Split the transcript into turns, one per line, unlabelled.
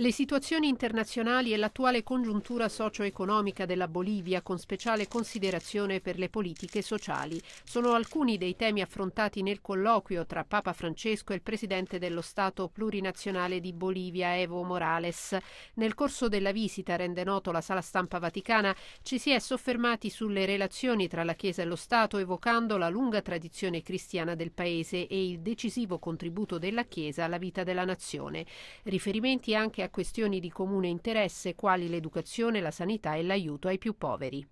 Le situazioni internazionali e l'attuale congiuntura socio-economica della Bolivia, con speciale considerazione per le politiche sociali, sono alcuni dei temi affrontati nel colloquio tra Papa Francesco e il presidente dello Stato plurinazionale di Bolivia, Evo Morales. Nel corso della visita, rende noto la sala stampa vaticana, ci si è soffermati sulle relazioni tra la Chiesa e lo Stato, evocando la lunga tradizione cristiana del paese e il decisivo contributo della Chiesa alla vita della nazione. Riferimenti anche a questioni di comune interesse quali l'educazione, la sanità e l'aiuto ai più poveri.